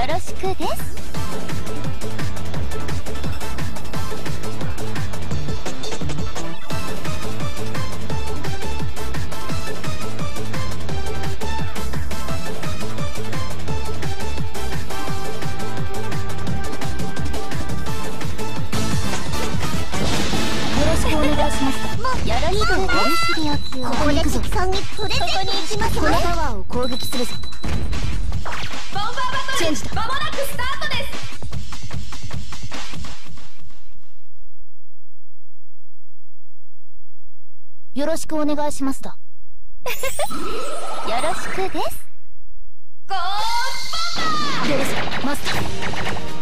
よろしくです。くお願いしますだ。よろしくです。ゴーパパです、マスター。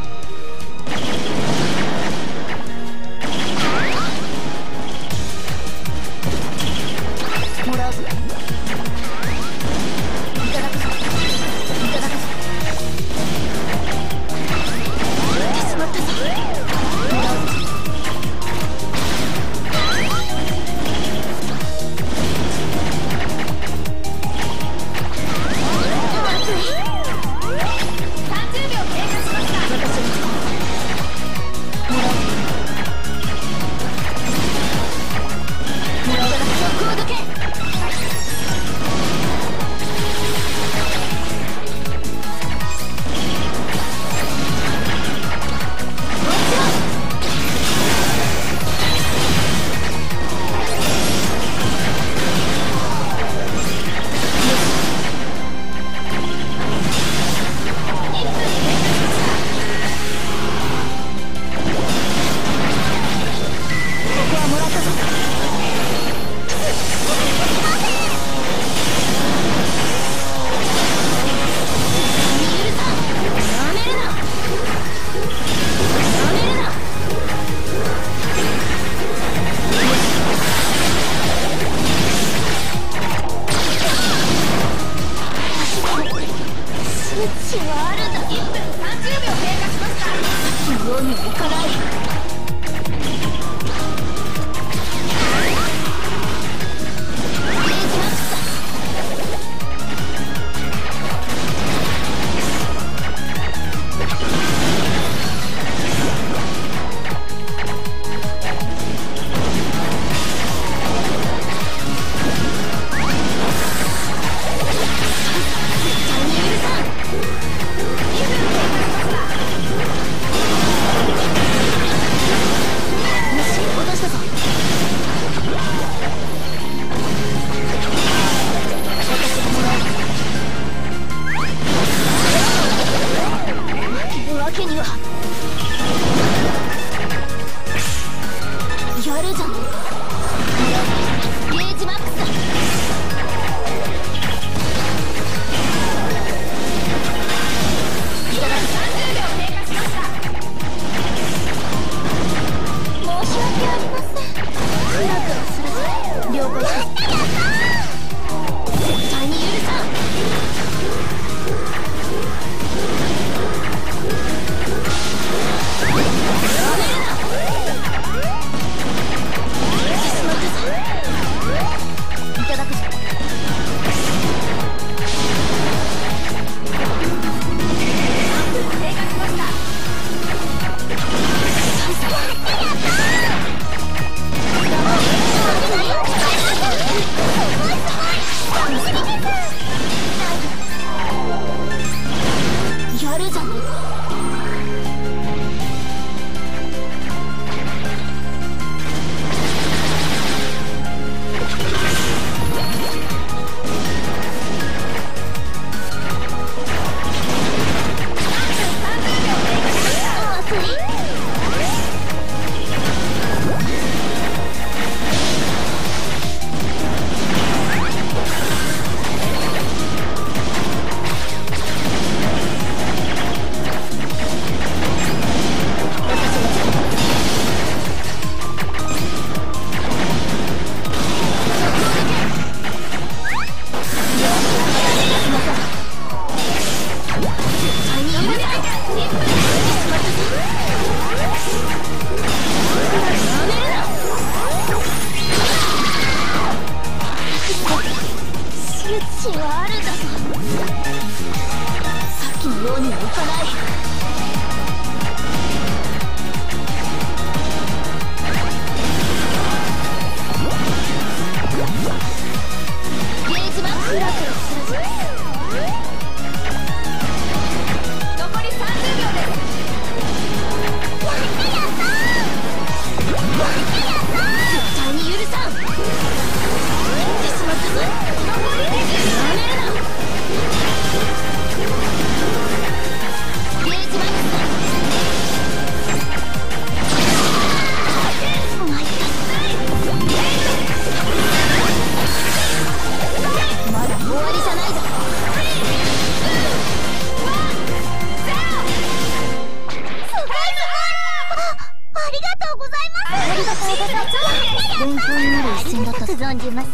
とうございますありがとうございます。勉強になる一戦だった。存じます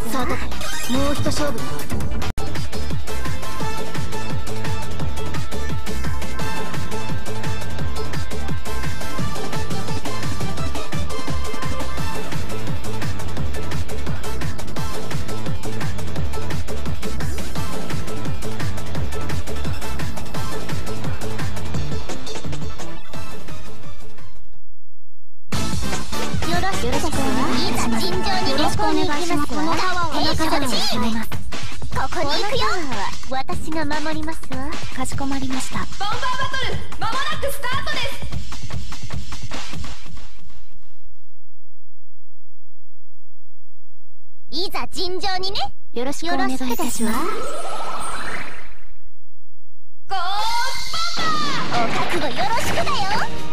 もう一勝負。をめますここに行くよ。私が守りますわかしこまりました。ボンバーバトルまもなくスタートです。尋常にね。よろしくお願いします。ゴー。お覚悟よろしくだよ。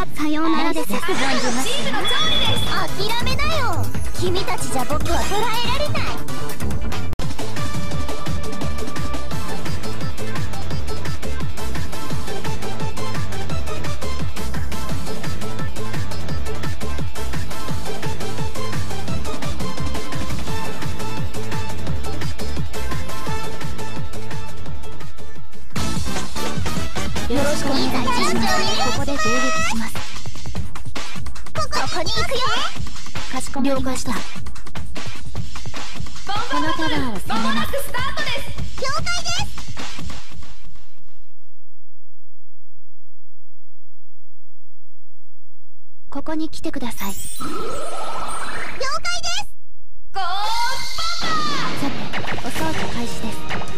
がさようならです。チームす。諦めなよ。君たちじゃ僕は捕らえられない。了解した。このタワーをまスタートです了解ですここに来てください。了解です。ゴーさてお掃除開始です。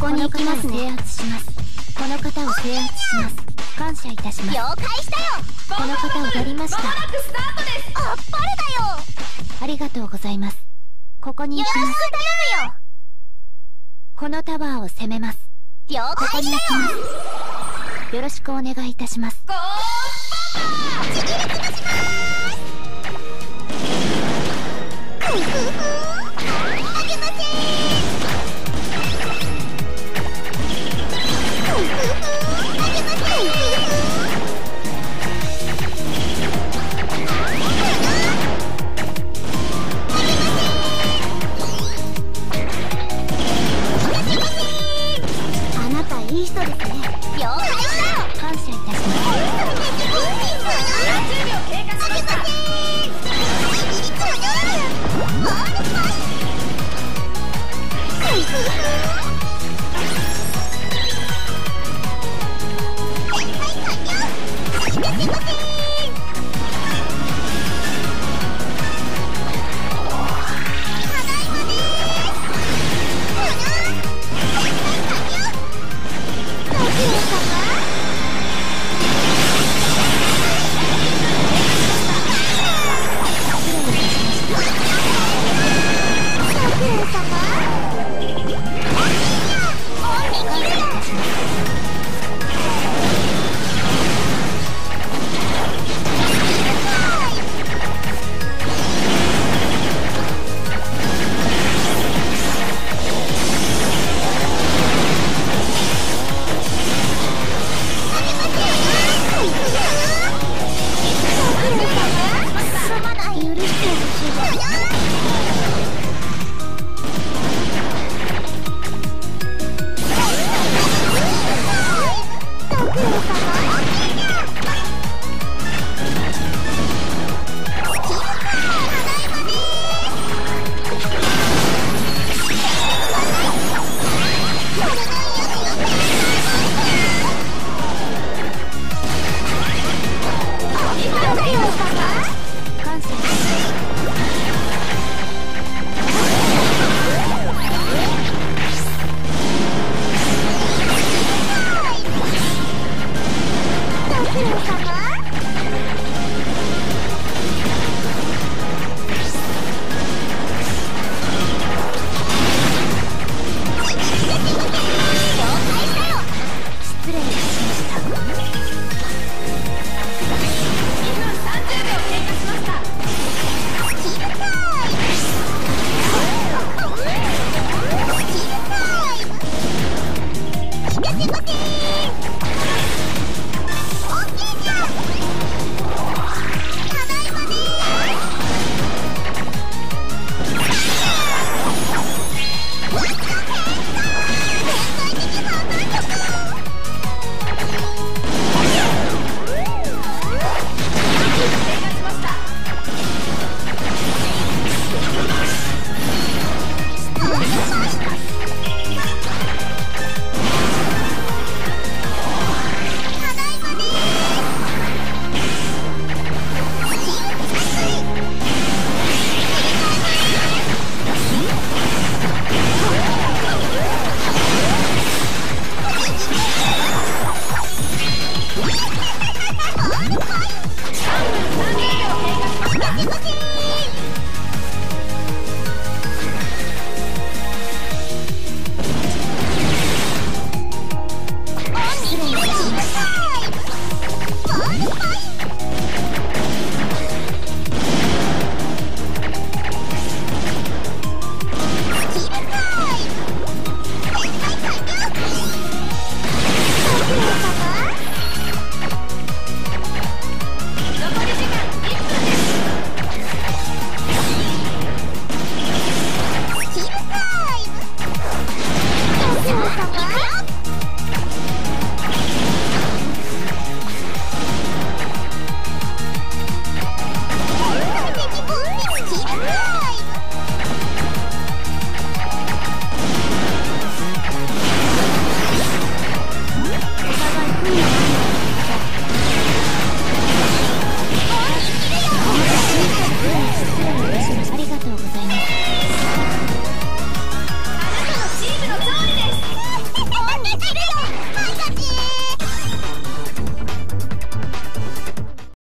ここに行きますね制圧します。この方を制圧します。感謝いたします。了解したよ。この方をやりました。まもなくスタートです。あっぱれだよ。ありがとうございます。ここに行きます頼むよ。このタワーを攻めます。了ここ解しに行きます。よろしくお願いいたします。ゴー。ふふふ